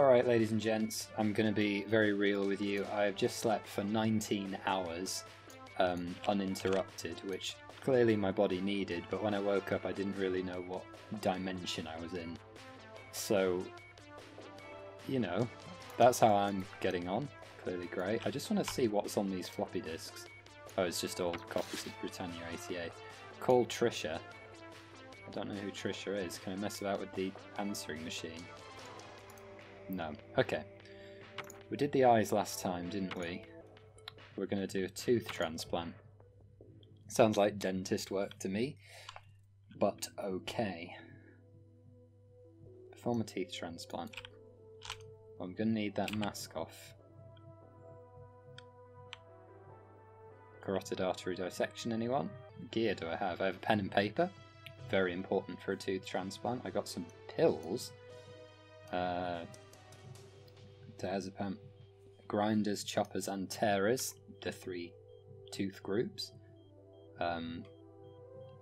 Alright, ladies and gents, I'm going to be very real with you. I've just slept for 19 hours um, uninterrupted, which clearly my body needed, but when I woke up I didn't really know what dimension I was in. So, you know, that's how I'm getting on. Clearly great. I just want to see what's on these floppy disks. Oh, it's just all copies of Britannia 88. Call Trisha. I don't know who Trisha is. Can I mess about with the answering machine? No. Okay. We did the eyes last time, didn't we? We're going to do a tooth transplant. Sounds like dentist work to me, but okay. Perform a teeth transplant. I'm going to need that mask off. Carotid artery dissection, anyone? Gear do I have? I have a pen and paper. Very important for a tooth transplant. I got some pills. Uh, diazepam, grinders, choppers, and tearers, the three tooth groups. Um,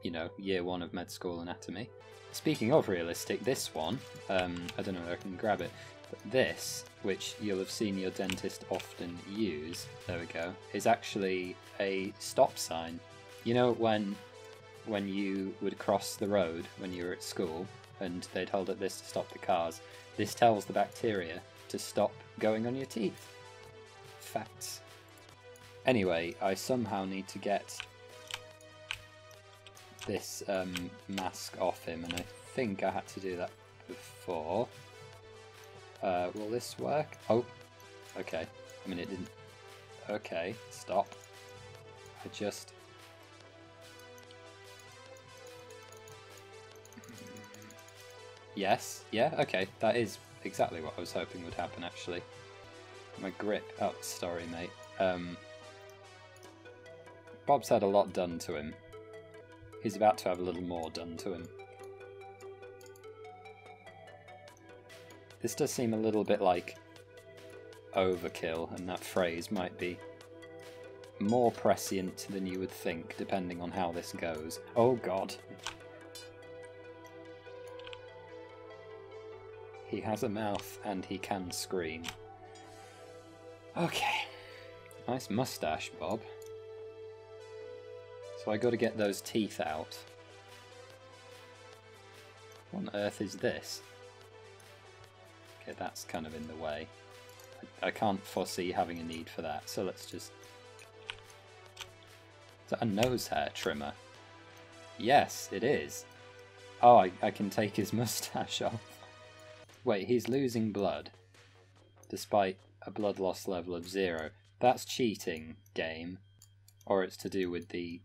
you know, year one of med school anatomy. Speaking of realistic, this one, um, I don't know if I can grab it, but this, which you'll have seen your dentist often use, there we go, is actually a stop sign. You know when when you would cross the road when you were at school and they'd hold up this to stop the cars, this tells the bacteria to stop going on your teeth. Facts. Anyway, I somehow need to get this um, mask off him, and I think I had to do that before. Uh, will this work? Oh, okay. I mean, it didn't. Okay, stop. I just. Yes, yeah, okay. That is exactly what I was hoping would happen, actually. My grip. Oh, sorry, mate. Um, Bob's had a lot done to him. He's about to have a little more done to him. This does seem a little bit like overkill, and that phrase might be more prescient than you would think, depending on how this goes. Oh god. He has a mouth and he can scream. Okay. Nice mustache, Bob. So I got to get those teeth out. What on earth is this? Okay, that's kind of in the way. I, I can't foresee having a need for that, so let's just... Is that a nose hair trimmer? Yes, it is. Oh, I, I can take his mustache off. Wait, he's losing blood. Despite a blood loss level of zero. That's cheating, game. Or it's to do with the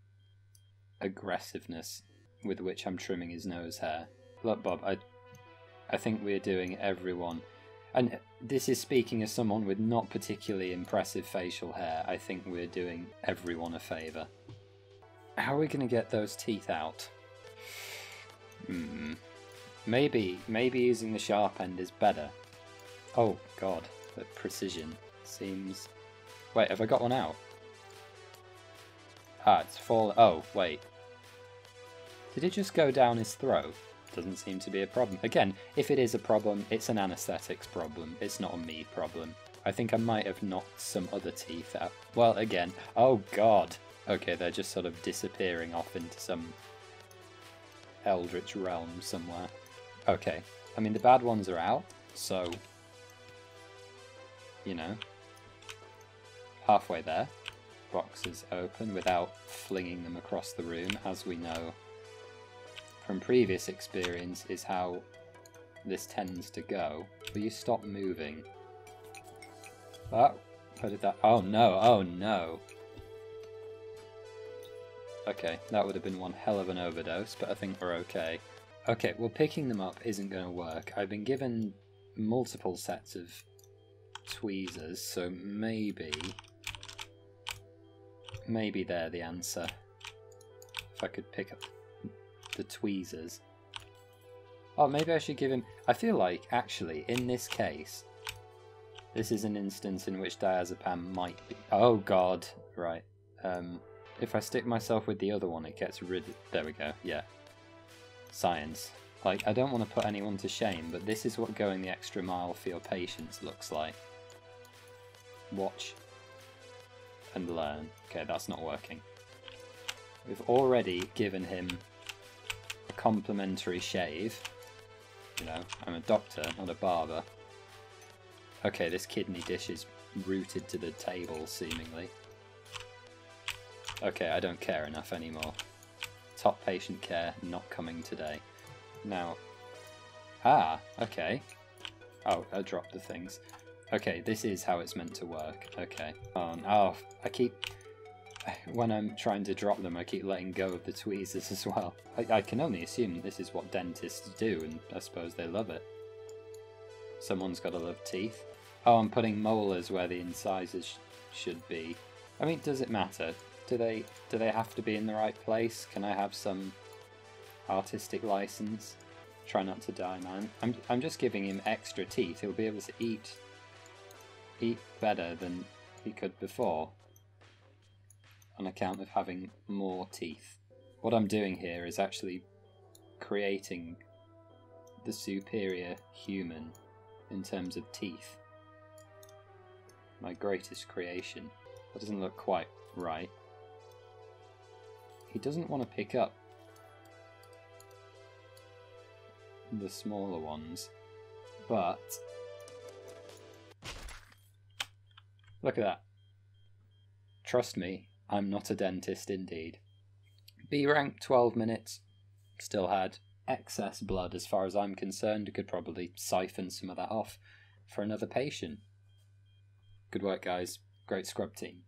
aggressiveness with which I'm trimming his nose hair. Look, Bob, I, I think we're doing everyone, and this is speaking as someone with not particularly impressive facial hair. I think we're doing everyone a favour. How are we going to get those teeth out? Hmm. Maybe, maybe using the sharp end is better. Oh god, the precision seems. Wait, have I got one out? Ah, it's fallen. Oh, wait. Did it just go down his throat? Doesn't seem to be a problem. Again, if it is a problem, it's an anesthetics problem. It's not a me problem. I think I might have knocked some other teeth out. Well, again, oh god. Okay, they're just sort of disappearing off into some eldritch realm somewhere. Okay, I mean the bad ones are out, so you know, halfway there. Boxes open without flinging them across the room, as we know from previous experience is how this tends to go. Will you stop moving? Ah, oh, how did that? Oh no, oh no. Okay, that would have been one hell of an overdose, but I think we're okay. Okay, well picking them up isn't going to work. I've been given multiple sets of tweezers, so maybe... Maybe they're the answer. If I could pick up the tweezers. Oh, maybe I should give him... I feel like, actually, in this case, this is an instance in which diazepam might be... Oh, God. Right. Um, if I stick myself with the other one, it gets rid... There we go. Yeah. Science. Like, I don't want to put anyone to shame, but this is what going the extra mile for your patients looks like. Watch and learn. Okay, that's not working. We've already given him a complimentary shave. You know, I'm a doctor, not a barber. Okay, this kidney dish is rooted to the table, seemingly. Okay, I don't care enough anymore. Top patient care not coming today. Now, ah, okay. Oh, I dropped the things. Okay, this is how it's meant to work. Okay. Um, oh, I keep... When I'm trying to drop them, I keep letting go of the tweezers as well. I, I can only assume this is what dentists do, and I suppose they love it. Someone's got to love teeth. Oh, I'm putting molars where the incisors sh should be. I mean, does it matter? Do they do they have to be in the right place? Can I have some artistic license? Try not to die, man. I'm I'm just giving him extra teeth. He'll be able to eat eat better than he could before on account of having more teeth. What I'm doing here is actually creating the superior human in terms of teeth. My greatest creation. That doesn't look quite right. He doesn't want to pick up the smaller ones, but look at that. Trust me, I'm not a dentist indeed. B rank 12 minutes, still had excess blood as far as I'm concerned. Could probably siphon some of that off for another patient. Good work, guys. Great scrub team.